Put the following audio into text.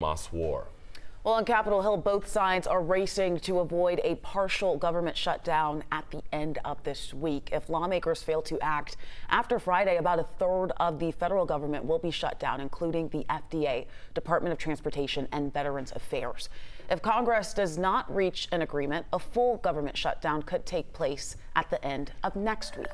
Hamas war. Well, on Capitol Hill, both sides are racing to avoid a partial government shutdown at the end of this week. If lawmakers fail to act after Friday, about a third of the federal government will be shut down, including the FDA, Department of Transportation, and Veterans Affairs. If Congress does not reach an agreement, a full government shutdown could take place at the end of next week.